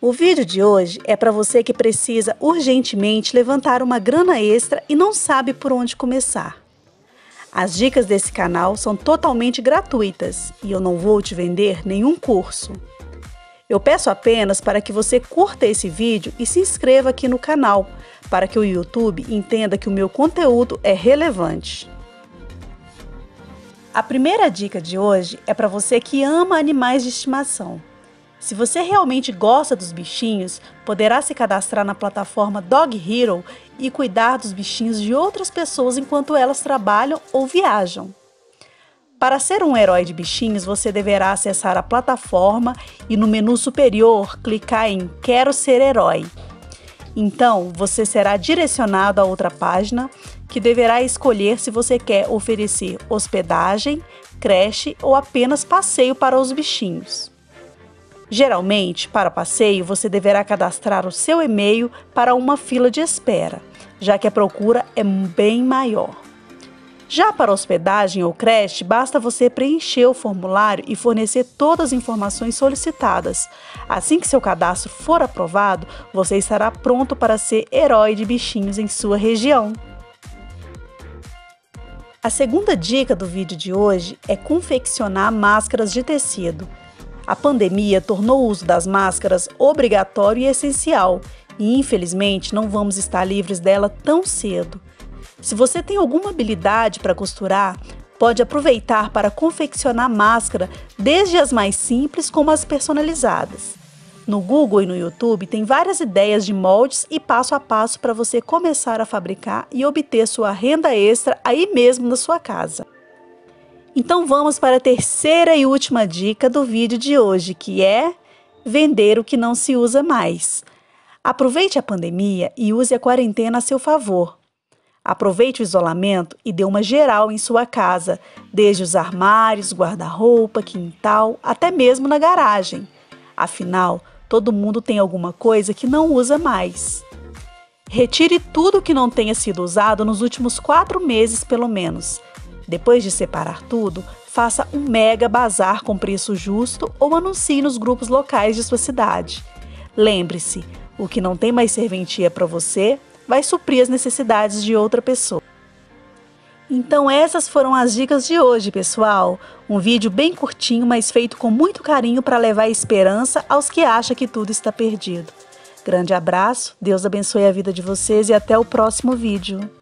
O vídeo de hoje é para você que precisa urgentemente levantar uma grana extra e não sabe por onde começar. As dicas desse canal são totalmente gratuitas e eu não vou te vender nenhum curso. Eu peço apenas para que você curta esse vídeo e se inscreva aqui no canal, para que o YouTube entenda que o meu conteúdo é relevante. A primeira dica de hoje é para você que ama animais de estimação. Se você realmente gosta dos bichinhos, poderá se cadastrar na plataforma Dog Hero e cuidar dos bichinhos de outras pessoas enquanto elas trabalham ou viajam. Para ser um herói de bichinhos, você deverá acessar a plataforma e no menu superior clicar em Quero ser herói. Então, você será direcionado a outra página que deverá escolher se você quer oferecer hospedagem, creche ou apenas passeio para os bichinhos. Geralmente, para passeio, você deverá cadastrar o seu e-mail para uma fila de espera, já que a procura é bem maior. Já para hospedagem ou creche, basta você preencher o formulário e fornecer todas as informações solicitadas. Assim que seu cadastro for aprovado, você estará pronto para ser herói de bichinhos em sua região. A segunda dica do vídeo de hoje é confeccionar máscaras de tecido. A pandemia tornou o uso das máscaras obrigatório e essencial, e infelizmente não vamos estar livres dela tão cedo. Se você tem alguma habilidade para costurar, pode aproveitar para confeccionar máscara, desde as mais simples como as personalizadas. No Google e no YouTube tem várias ideias de moldes e passo a passo para você começar a fabricar e obter sua renda extra aí mesmo na sua casa. Então vamos para a terceira e última dica do vídeo de hoje, que é vender o que não se usa mais. Aproveite a pandemia e use a quarentena a seu favor. Aproveite o isolamento e dê uma geral em sua casa, desde os armários, guarda-roupa, quintal, até mesmo na garagem. Afinal, todo mundo tem alguma coisa que não usa mais. Retire tudo que não tenha sido usado nos últimos quatro meses, pelo menos. Depois de separar tudo, faça um mega bazar com preço justo ou anuncie nos grupos locais de sua cidade. Lembre-se, o que não tem mais serventia para você vai suprir as necessidades de outra pessoa. Então essas foram as dicas de hoje, pessoal. Um vídeo bem curtinho, mas feito com muito carinho para levar esperança aos que acham que tudo está perdido. Grande abraço, Deus abençoe a vida de vocês e até o próximo vídeo.